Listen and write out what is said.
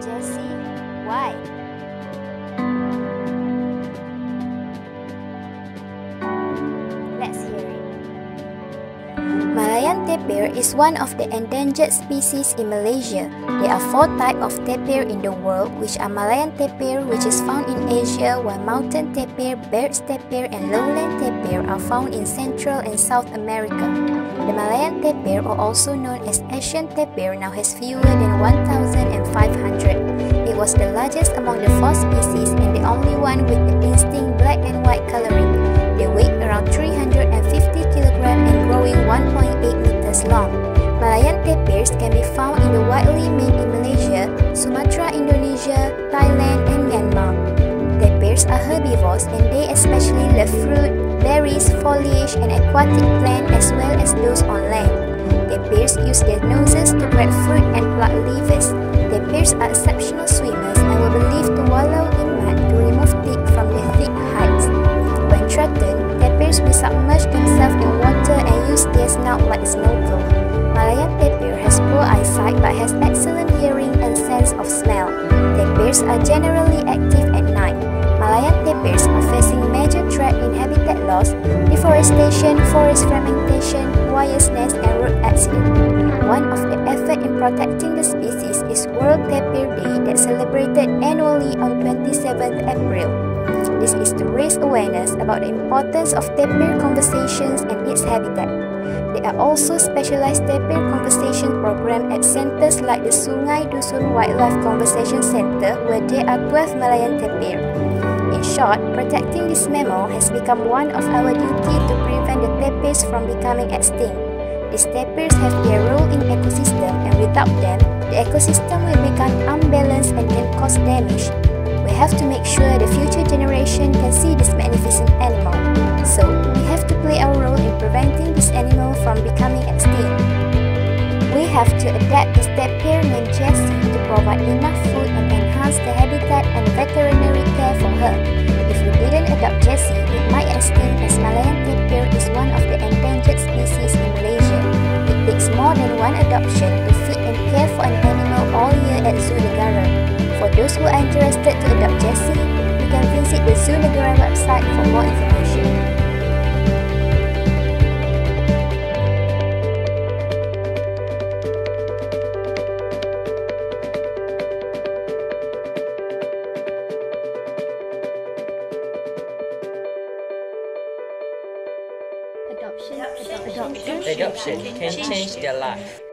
Jessie, why? Tapir is one of the endangered species in Malaysia. There are four types of tapir in the world, which are Malayan tapir, which is found in Asia, while mountain tapir, Baird's tapir, and lowland tapir are found in Central and South America. The Malayan tapir, or also known as Asian tapir, now has fewer than 1,500. It was the largest among the four species and the only one with a distinct black and white coloring. Long. Malayan tapirs can be found in the widely made in Malaysia, Sumatra, Indonesia, Thailand, and Myanmar. The tapirs are herbivores and they especially love fruit, berries, foliage, and aquatic plants as well as those on land. Tapirs use their noses to grab fruit and pluck leaves. The tapirs are exceptional swimmers tapirs will submerge themselves in water and use their snout like snorkel. Malayan tapir has poor eyesight but has excellent hearing and sense of smell. Tapirs are generally active at night. Malayan tapirs are facing major threat in habitat loss, deforestation, forest fragmentation, wire's nest, and road accident. One of the efforts in protecting the species is World Tapir Day that celebrated annually on 27th April. This is to raise awareness about the importance of tapir conversations and its habitat. There are also specialized tapir conversation programs at centers like the Sungai Dusun Wildlife Conversation Center where there are 12 Malayan tapir. In short, protecting this mammal has become one of our duty to prevent the tapirs from becoming extinct. These tapirs have their role in the ecosystem and without them, the ecosystem will become unbalanced and can cause damage. We have to make sure the future can see this magnificent animal. So, we have to play our role in preventing this animal from becoming extinct. We have to adapt this tapir named Jessie to provide enough food and enhance the habitat and veterinary care for her. If we didn't adopt Jessie, it might extinct as Malayan tapir is one of the endangered species in Malaysia. It takes more than one adoption to feed and care for an animal all year at Zoo Negara. For those who are interested to adopt Jessie, can visit the Zoo Negara website for more information. Adoption can change their life.